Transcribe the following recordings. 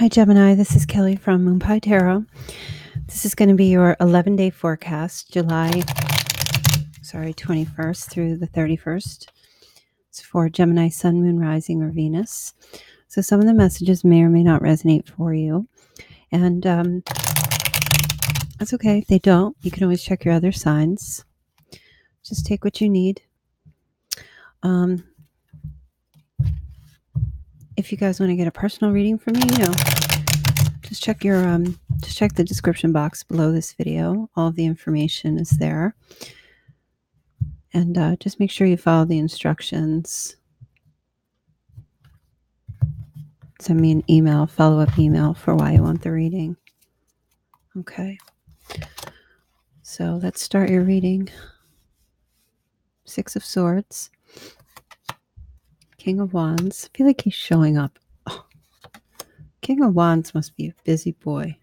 Hi, Gemini. This is Kelli from Moon Pie Tarot. This is going to be your 11 day forecast, July, sorry, 21st through the 31st. It's for Gemini, Sun, Moon, Rising, or Venus. So some of the messages may or may not resonate for you. And um, that's okay. If they don't, you can always check your other signs. Just take what you need. Um, if you guys want to get a personal reading from me, you know, just check your um just check the description box below this video. All the information is there. And uh, just make sure you follow the instructions. Send me an email, follow up email for why you want the reading. Okay. So let's start your reading. Six of Swords. King of Wands. I feel like he's showing up. Oh. King of Wands must be a busy boy.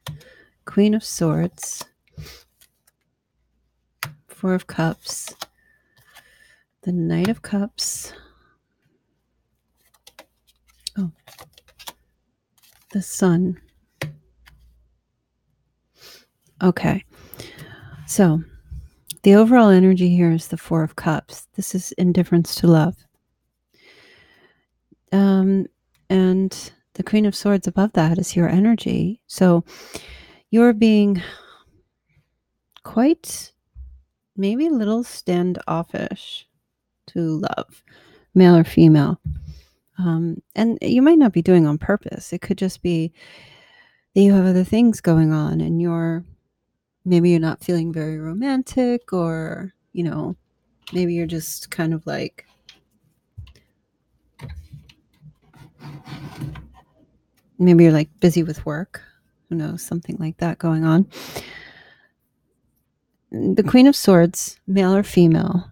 Queen of Swords. Four of Cups. The Knight of Cups. Oh. The Sun. Okay. So, the overall energy here is the Four of Cups. This is indifference to love. Um, and the Queen of Swords above that is your energy. So you're being quite, maybe a little standoffish to love, male or female. Um, and you might not be doing on purpose. It could just be that you have other things going on and you're maybe you're not feeling very romantic or, you know, maybe you're just kind of like maybe you're like busy with work. Who knows? Something like that going on. The queen of swords male or female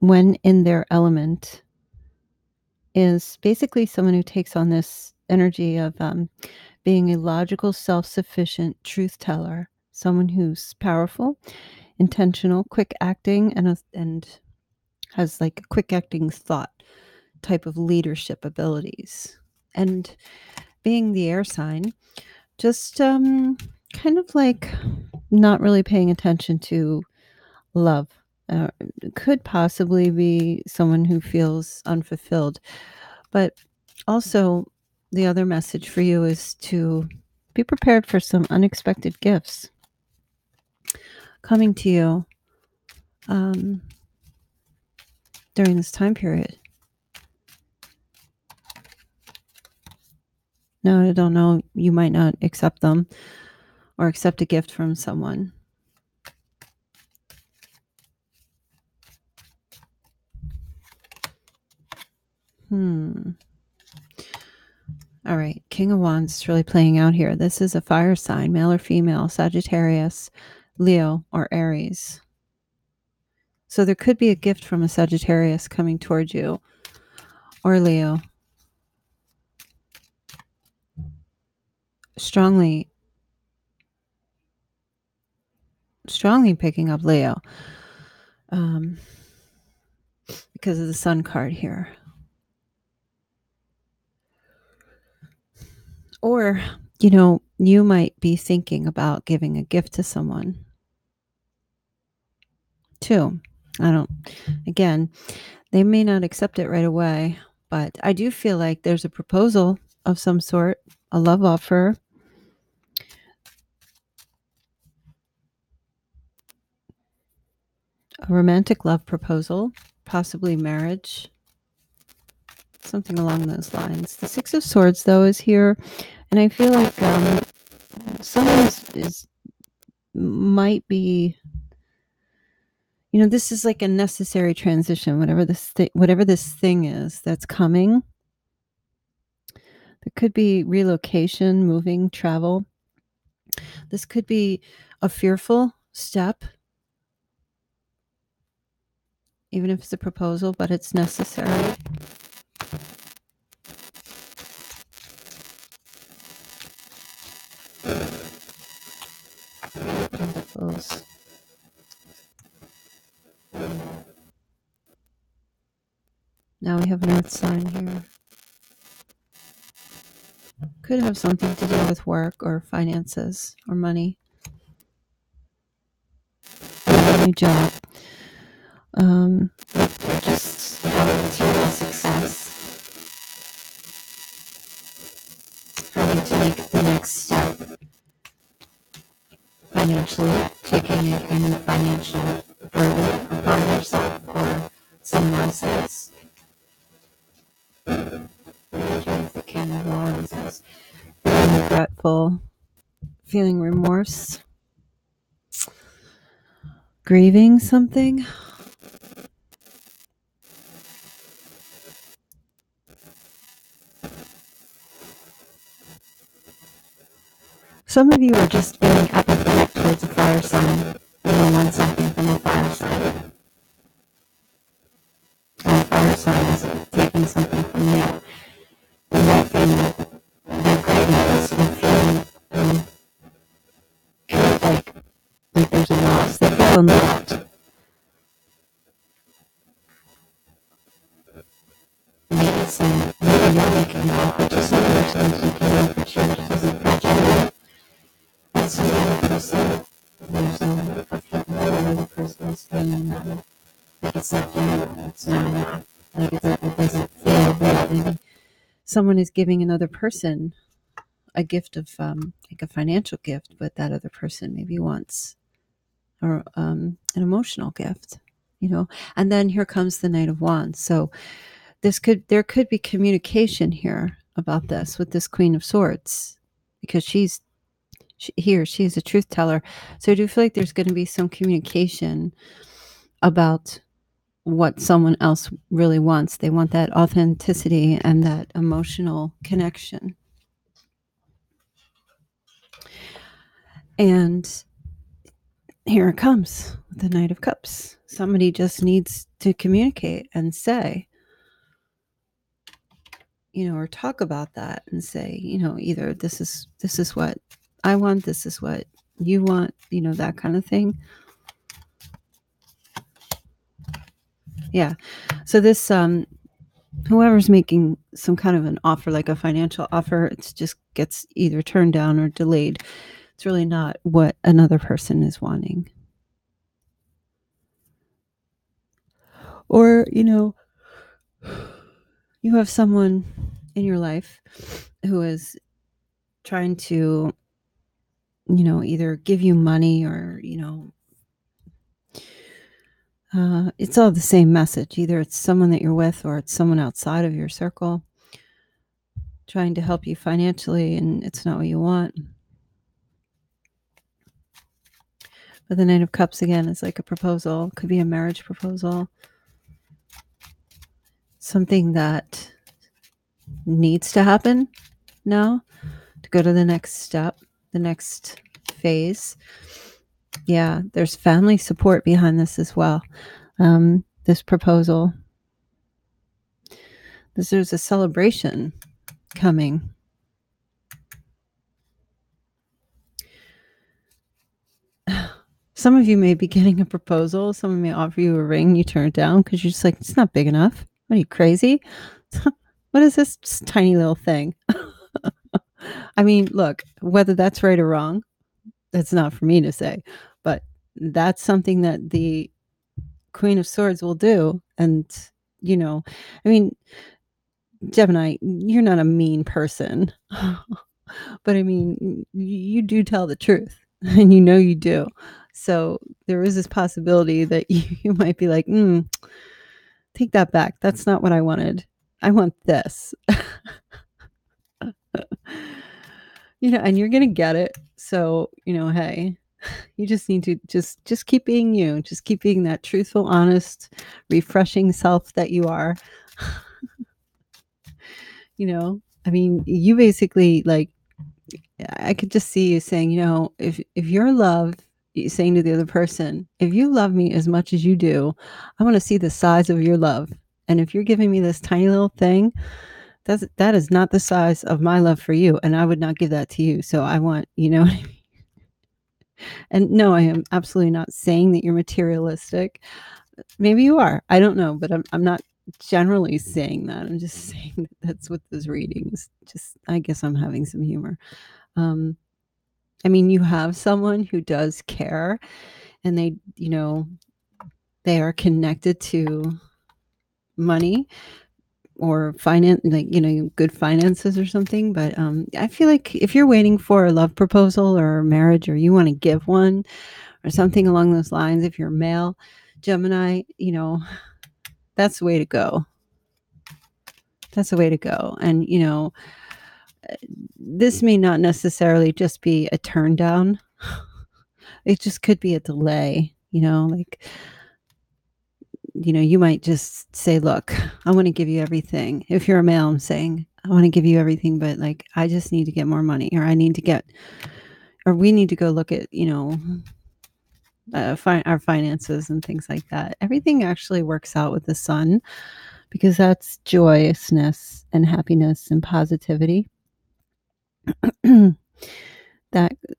when in their element is basically someone who takes on this energy of um, being a logical self-sufficient truth teller. Someone who's powerful intentional quick acting and a, and has like a quick acting thought type of leadership abilities and being the air sign, just um, kind of like not really paying attention to love. Uh, could possibly be someone who feels unfulfilled. But also, the other message for you is to be prepared for some unexpected gifts coming to you um, during this time period. No, I don't know. You might not accept them or accept a gift from someone. Hmm. All right. King of Wands is really playing out here. This is a fire sign, male or female, Sagittarius, Leo, or Aries. So there could be a gift from a Sagittarius coming towards you or Leo strongly strongly picking up Leo um, because of the sun card here. Or, you know, you might be thinking about giving a gift to someone too. I don't, again, they may not accept it right away, but I do feel like there's a proposal of some sort, a love offer a romantic love proposal, possibly marriage, something along those lines. The Six of Swords, though, is here, and I feel like um, someone is, is might be. You know, this is like a necessary transition. Whatever this thi- whatever this thing is that's coming, there could be relocation, moving, travel. This could be a fearful step even if it's a proposal, but it's necessary. Now we have an earth sign here. Could have something to do with work or finances or money. New job. Um, just material success. Having to make the next step financially, taking a kind of financial burden upon yourself or Wands is feeling regretful, feeling remorse, grieving something. Some of you are just feeling apathetic towards a fire sign. Don't want something from a fire sign. And a fire sign is taking something from you. And that thing that they're craving is you feeling um, like, like there's a loss. They feel unloved. Maybe is um, like it's genuine, it's not enough. Like it, it doesn't feel. Maybe someone is giving another person a gift of um, like a financial gift, but that other person maybe wants or um, an emotional gift, you know. And then here comes the Knight of Wands. So this could there could be communication here about this with this Queen of Swords because she's she, here she's a truth teller. So I do feel like there's going to be some communication about what someone else really wants. They want that authenticity and that emotional connection. And here it comes the Knight of Cups. Somebody just needs to communicate and say, you know, or talk about that and say, you know, either this is this is what I want, this is what you want, you know, that kind of thing. Yeah. So this um whoever's making some kind of an offer like a financial offer, it just gets either turned down or delayed. It's really not what another person is wanting. Or, you know, you have someone in your life who is trying to you know either give you money or you know uh, it's all the same message. Either it's someone that you're with or it's someone outside of your circle trying to help you financially and it's not what you want. But the Nine of cups again is like a proposal. Could be a marriage proposal. Something that needs to happen now to go to the next step, the next phase. Yeah, there's family support behind this as well. Um, this proposal. This, there's a celebration coming. Some of you may be getting a proposal. Someone may offer you a ring. You turn it down because you're just like, it's not big enough. What are you crazy? what is this tiny little thing? I mean, look, whether that's right or wrong, that's not for me to say, but that's something that the Queen of Swords will do. And, you know, I mean, Gemini, you're not a mean person, but I mean, you do tell the truth and you know you do. So there is this possibility that you, might be like, mm, take that back. That's not what I wanted. I want this. you know, and you're going to get it. So, you know, hey, you just need to just just keep being you. Just keep being that truthful, honest, refreshing self that you are. you know, I mean, you basically like I could just see you saying, you know, if if your love saying to the other person, if you love me as much as you do, I want to see the size of your love. And if you're giving me this tiny little thing, that's that is not the size of my love for you, and I would not give that to you. So I want, you know, and no, I am absolutely not saying that you're materialistic. Maybe you are. I don't know, but I'm I'm not generally saying that. I'm just saying that that's what this reading is. Just, I guess I'm having some humor. Um, I mean, you have someone who does care and they, you know, they are connected to money or finance like you know good finances or something but um i feel like if you're waiting for a love proposal or marriage or you want to give one or something along those lines if you're male gemini you know that's the way to go. That's the way to go. And you know this may not necessarily just be a turn down. It just could be a delay you know like you know, you might just say, look, I want to give you everything. If you're a male, I'm saying, I want to give you everything, but like, I just need to get more money or I need to get, or we need to go look at, you know, uh, fi- our finances and things like that. Everything actually works out with the sun because that's joyousness and happiness and positivity. that,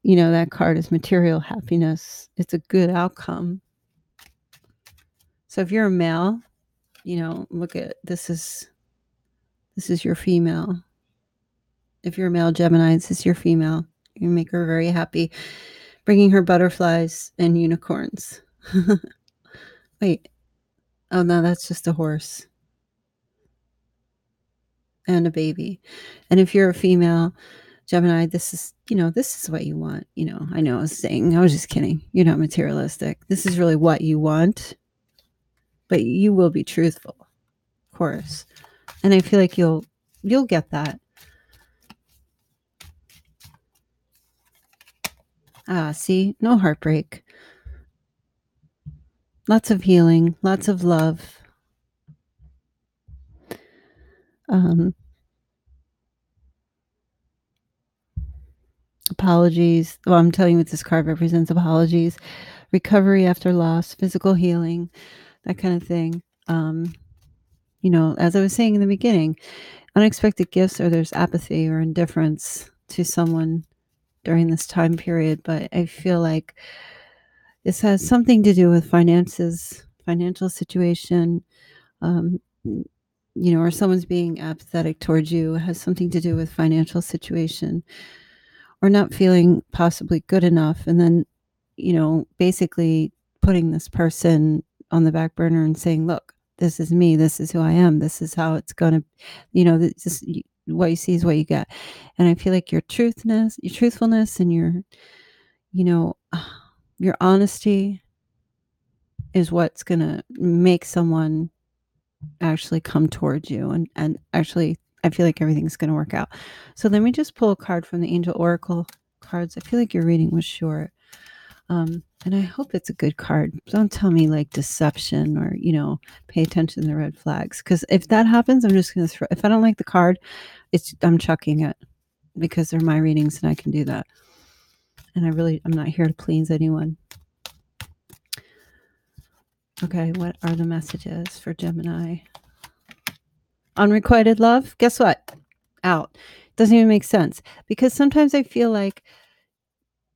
you know, that card is material happiness. It's a good outcome so if you're a male, you know, look at this is this is your female. If you're a male Gemini, this is your female. You make her very happy, bringing her butterflies and unicorns. Wait, oh no, that's just a horse and a baby. And if you're a female Gemini, this is, you know, this is what you want. You know, I know I was saying, I was just kidding. You're not materialistic. This is really what you want but you will be truthful, of course. And I feel like you'll you'll get that. Ah, see, no heartbreak. Lots of healing, lots of love. Um, apologies. Well, I'm telling you what this card represents apologies, recovery after loss, physical healing, that kind of thing. Um, you know, as I was saying in the beginning, unexpected gifts or there's apathy or indifference to someone during this time period. But I feel like this has something to do with finances, financial situation, um, you know, or someone's being apathetic towards you has something to do with financial situation or not feeling possibly good enough. And then, you know, basically putting this person on the back burner and saying, look, this is me. This is who I am. This is how it's going to, you know, this is what you see is what you get. And I feel like your truthness, your truthfulness and your, you know, your honesty is what's going to make someone actually come towards you and, and actually I feel like everything's going to work out. So let me just pull a card from the Angel Oracle cards. I feel like your reading was short. Um, and I hope it's a good card. Don't tell me like deception or, you know, pay attention to the red flags. Because if that happens, I'm just going to throw, if I don't like the card, it's, I'm chucking it because they're my readings and I can do that. And I really, I'm not here to please anyone. Okay, what are the messages for Gemini? Unrequited love? Guess what? Out. Doesn't even make sense because sometimes I feel like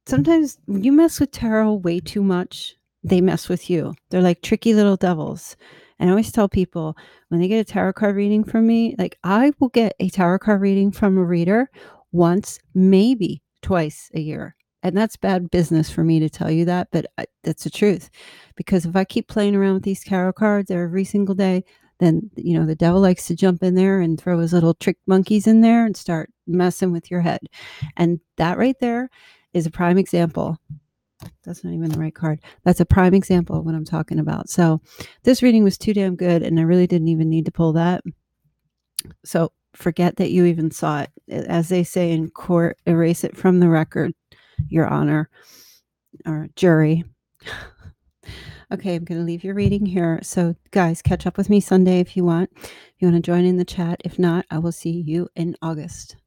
sometimes you mess with tarot way too much, they mess with you. They're like tricky little devils. And I always tell people when they get a tarot card reading from me, like I will get a tarot card reading from a reader once, maybe twice a year. And that's bad business for me to tell you that, but I, that's the truth. Because if I keep playing around with these tarot cards every single day, then you know the devil likes to jump in there and throw his little trick monkeys in there and start messing with your head. And that right there is a prime example. That's not even the right card. That's a prime example of what I'm talking about. So this reading was too damn good, and I really didn't even need to pull that. So forget that you even saw it. As they say in court, erase it from the record, Your Honor, or jury. okay, I'm going to leave your reading here. So, guys, catch up with me Sunday if you want. If you want to join in the chat. If not, I will see you in August.